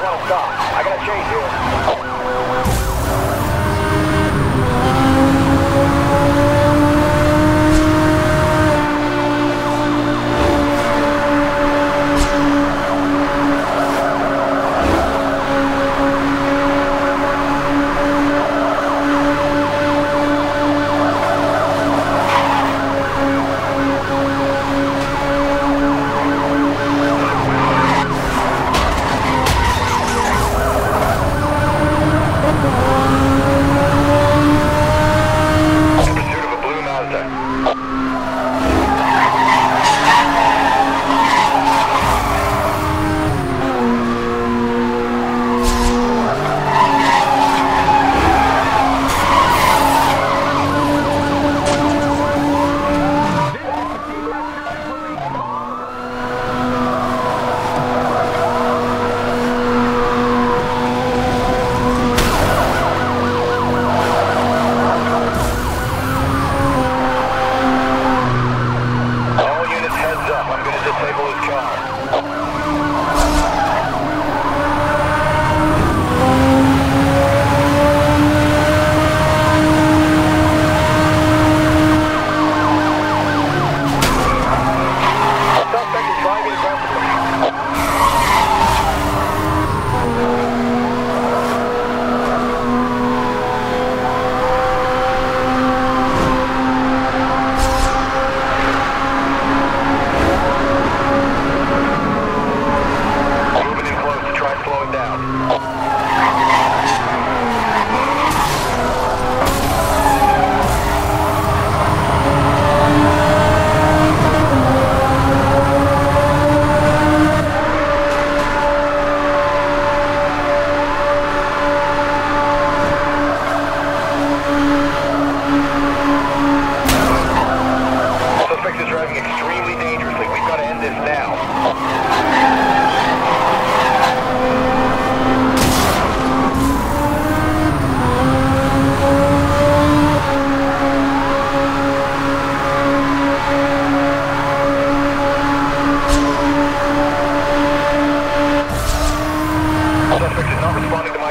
to stop. I got to change here. Funny